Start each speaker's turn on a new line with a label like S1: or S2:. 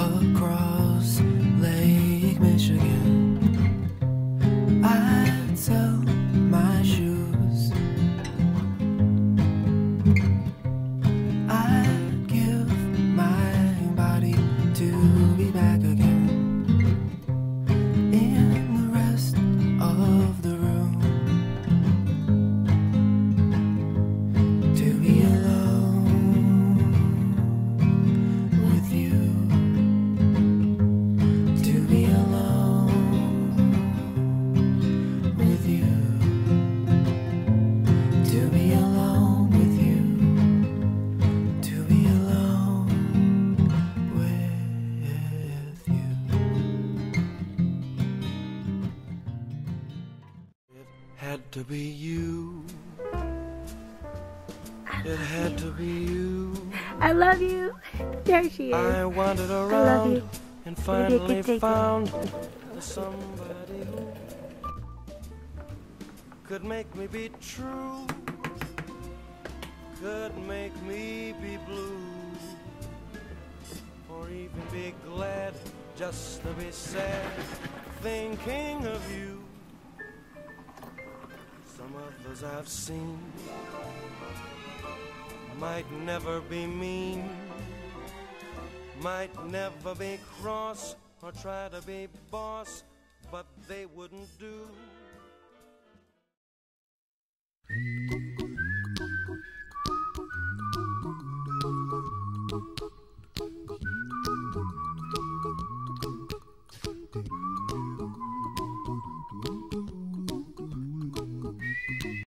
S1: across had to be you. It had to be you.
S2: I love you. There she is.
S1: I wandered
S2: love
S1: around
S2: you.
S1: and
S2: I
S1: finally
S2: could take it.
S1: found somebody who could make me be true, could make me be blue, or even be glad just to be sad, thinking of you others I've seen might never be mean, might never be cross or try to be boss, but they wouldn't do.